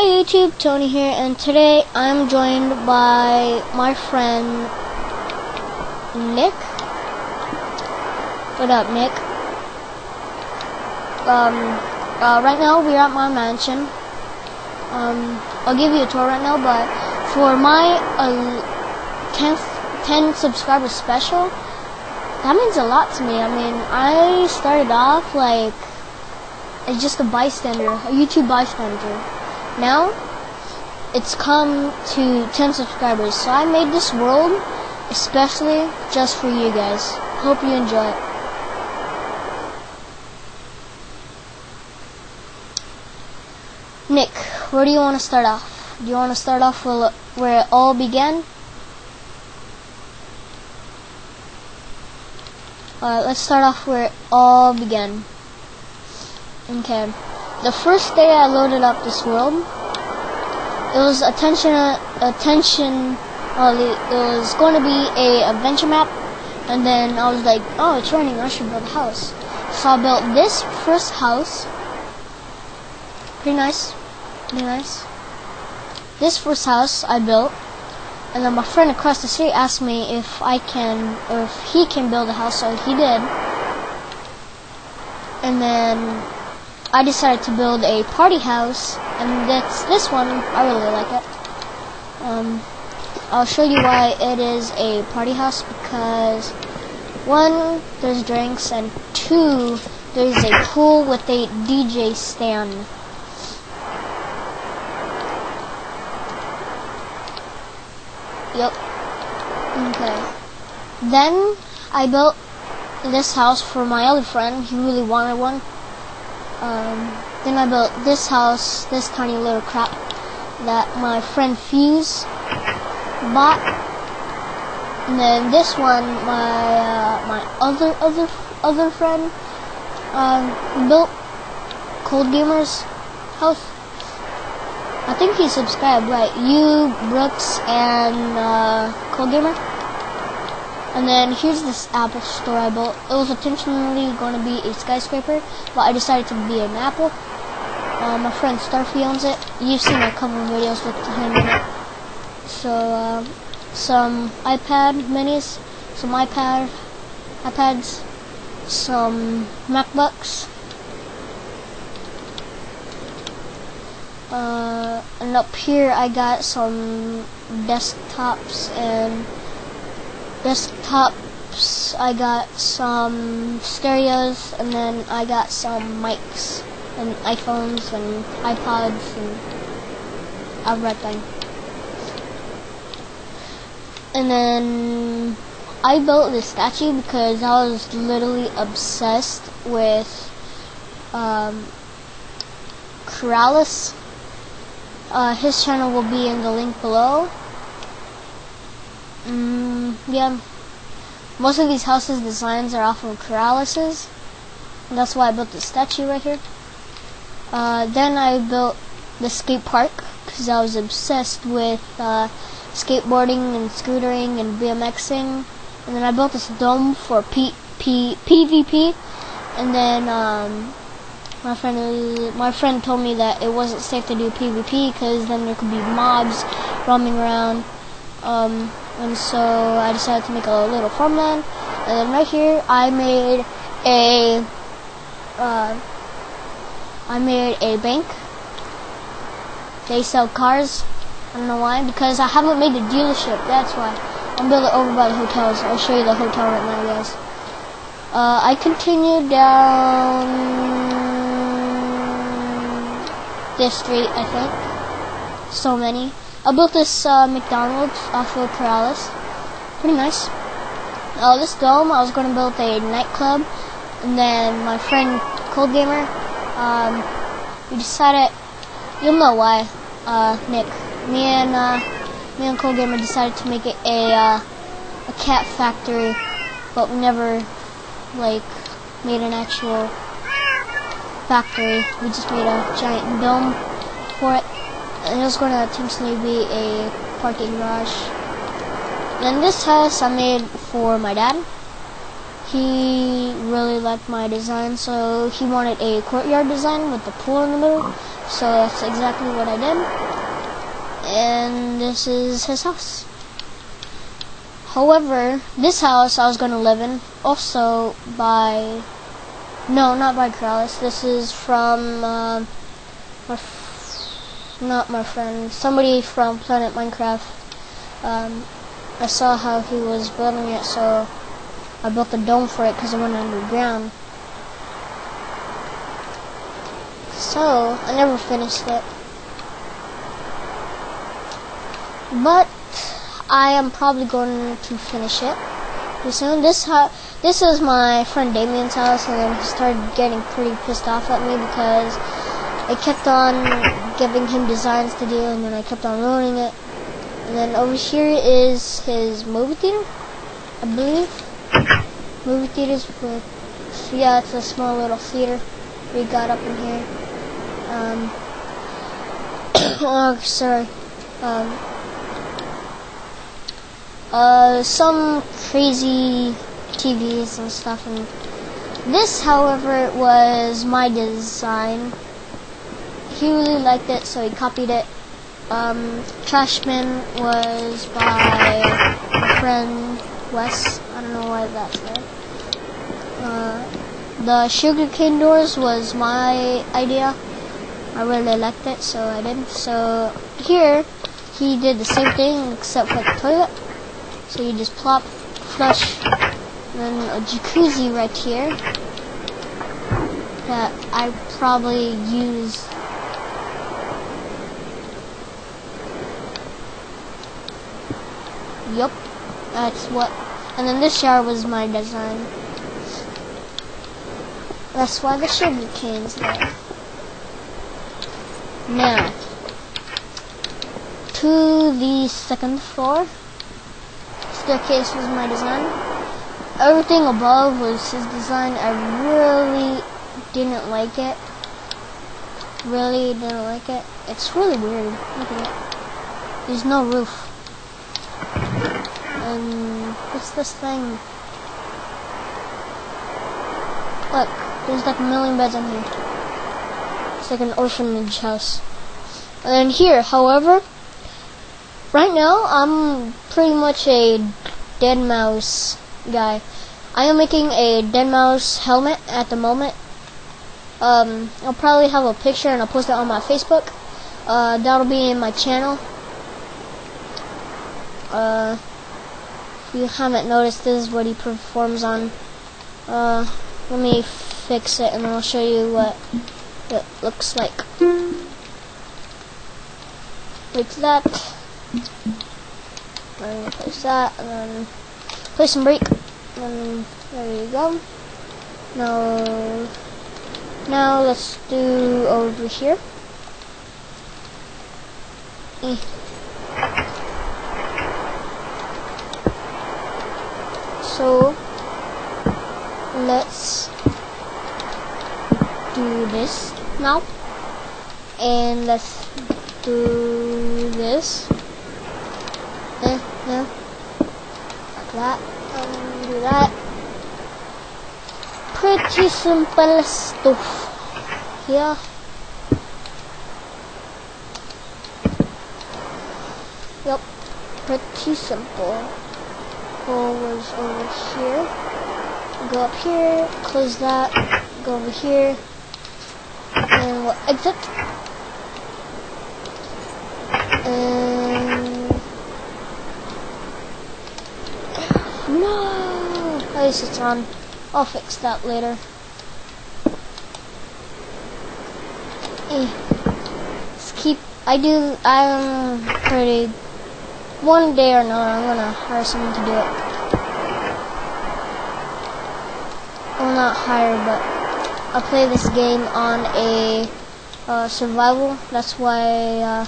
Hey YouTube, Tony here, and today I'm joined by my friend Nick. What up, Nick? Um, uh, right now we're at my mansion. Um, I'll give you a tour right now, but for my uh, 10th 10 subscriber special, that means a lot to me. I mean, I started off like just a bystander, a YouTube bystander. Now, it's come to 10 subscribers, so I made this world especially just for you guys. Hope you enjoy it. Nick, where do you want to start off? Do you want to start off where, it all began? Alright, let's start off where it all began. Okay. The first day I loaded up this world, it was attention, attention, well, it was going to be a adventure map, and then I was like, oh, it's raining, I should build a house. So I built this first house, pretty nice, pretty nice. This first house I built, and then my friend across the street asked me if I can, or if he can build a house, so he did. And then I decided to build a party house, and that's this one. I really like it. Um, I'll show you why it is a party house because one, there's drinks, and two, there's a pool with a DJ stand. Yep. Okay. Then I built this house for my other friend. He really wanted one. Um, then I built this house, this tiny little crap that my friend Fuse bought. And then this one, my uh, my other other other friend um, built Cold Gamers house. I think he subscribed, right? You, Brooks, and uh, Cold Gamer. And then here's this Apple store I built. It was intentionally going to be a skyscraper, but I decided to be an apple. Uh, my friend Starfy owns it. You've seen a couple videos with him in it. So, uh, some iPad minis, some iPad, iPads, some MacBooks, uh, and up here I got some desktops and desktops. I got some stereos, and then I got some mics and iPhones and iPods and everything. And then I built this statue because I was literally obsessed with um. Uh, his channel will be in the link below. Mm, yeah. Most of these houses' designs are off of Keralis's. That's why I built the statue right here. Uh, then I built the skate park because I was obsessed with uh, skateboarding and scootering and BMXing. And then I built this dome for P P PvP. And then um, my friend my friend told me that it wasn't safe to do PvP because then there could be mobs roaming around. Um, and so I decided to make a little farmland. And then right here, I made a, uh, I made a bank. They sell cars. I don't know why, because I haven't made a dealership. That's why. I'm building over by the hotels. I'll show you the hotel right now, guys. Uh, I continued down this street, I think. So many. I built this uh, McDonald's off of Keralis. Pretty nice. Uh, this dome, I was going to build a nightclub. And then my friend Cold Gamer, um, we decided, you'll know why, uh, Nick. Me and, uh, me and Cold Gamer decided to make it a, uh, a cat factory. But we never, like, made an actual factory. We just made a giant dome for it it was going to potentially be a parking garage. And this house I made for my dad. He really liked my design, so he wanted a courtyard design with the pool in the middle. So that's exactly what I did. And this is his house. However, this house I was going to live in also by no, not by Keralis. This is from uh, my not my friend, somebody from Planet Minecraft. Um, I saw how he was building it, so I built a dome for it because it went underground. So, I never finished it. But, I am probably going to finish it pretty soon. This, this is my friend Damien's house, and he started getting pretty pissed off at me because I kept on giving him designs to do, and then I kept on ruining it. And then over here is his movie theater, I believe. Movie theaters with, yeah, it's a small little theater we got up in here. Um, oh, sorry. Um, uh, some crazy TVs and stuff, and this, however, was my design he really liked it, so he copied it. Um, Trashman was by my friend Wes. I don't know why that's there. Uh, the sugarcane doors was my idea. I really liked it, so I did. So here, he did the same thing except for the toilet. So you just plop, flush, then a jacuzzi right here that I probably use Yup. That's what. And then this shower was my design. That's why the sugar cane's there. Now, to the second floor. Staircase was my design. Everything above was his design. I really didn't like it. Really didn't like it. It's really weird. There's no roof. And what's this thing? Look, there's like a million beds in here. It's like an orphanage house. And here, however, right now I'm pretty much a Deadmau5 guy. I am making a Deadmau5 helmet at the moment. Um, I'll probably have a picture and I'll post it on my Facebook. Uh, that'll be in my channel. Uh, you haven't noticed, this is what he performs on. Uh, let me fix it and I'll show you what it looks like. Like that. And place that, and then place some break. And there you go. Now, now let's do over here. Eh. So let's do this now. And let's do this. Eh, yeah. like that and do that. Pretty simple stuff here. Yep pretty simple was over here. Go up here, close that, go over here, and we'll exit. And no, at least it's on. I'll fix that later. Eh. Just keep. I do. I'm pretty one day or another, I'm gonna hire someone to do it. Well, not hire, but I play this game on a uh, survival. That's why. Uh,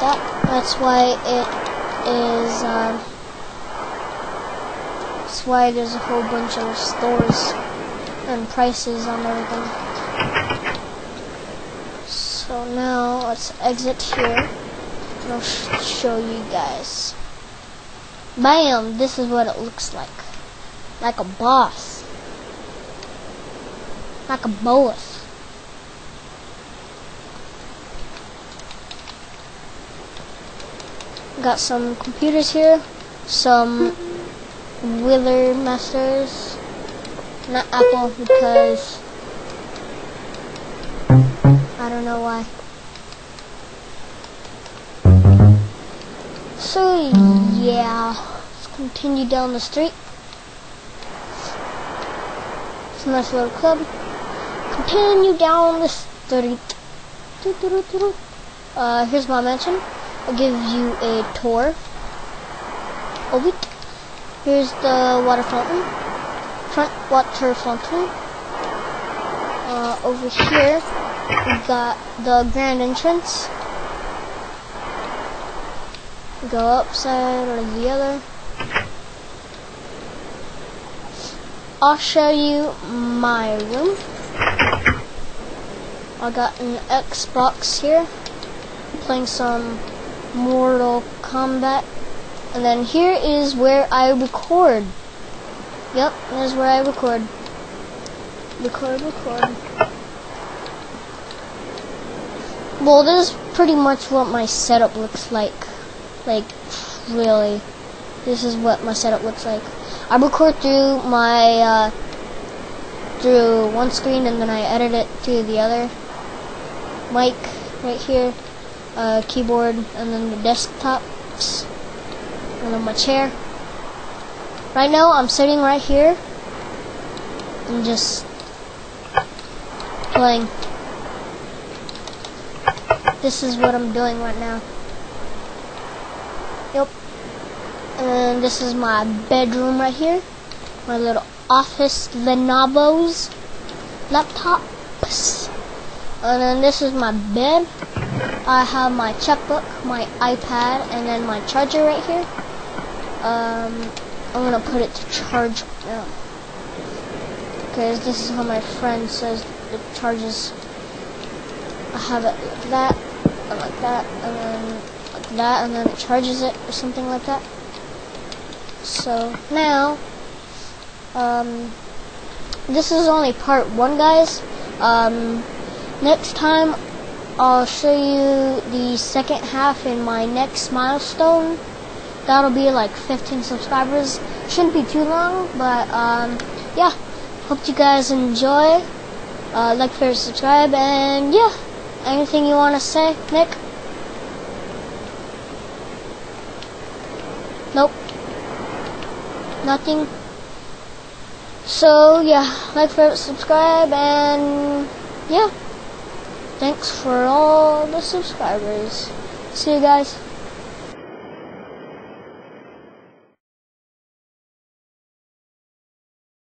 that. That's why it is. Uh, that's why there's a whole bunch of stores and prices on everything. So now let's exit here. I'll sh show you guys. Bam! This is what it looks like. Like a boss. like a boss. Got some computers here, some Wheeler Masters, not Apple because I don't know why. So yeah, let's continue down the street. It's a nice little club. Continue down the street. Uh, here's my mansion. I'll give you a tour of it. Here's the water fountain. Front water fountain. Uh, over here, we got the grand entrance. Go upside or the other. I'll show you my room. I got an Xbox here, playing some Mortal Kombat. And then here is where I record. Yep, this is where I record. Record, record. Well, this is pretty much what my setup looks like. Like, really. This is what my setup looks like. I record through my, uh, through one screen and then I edit it to the other. Mic right here uh, keyboard, and then the desktops, and then my chair. Right now, I'm sitting right here and just playing. This is what I'm doing right now. Yep. And this is my bedroom right here. My little office Lenovo's laptops. And then this is my bed. I have my checkbook, my iPad, and then my charger right here. Um, I'm gonna put it to charge now. Because this is how my friend says it charges. I have it like that, and like that, and then like that, and then it charges it, or something like that. So, now, um, this is only part one, guys. Um, next time, I'll show you the second half in my next milestone. That'll be like 15 subscribers. Shouldn't be too long, but um, yeah. Hope you guys enjoy. Uh, like, favorite, subscribe, and yeah. Anything you want to say, Nick? Nope. Nothing. So yeah, like, favorite, subscribe, and yeah. Thanks for all the subscribers. See you guys.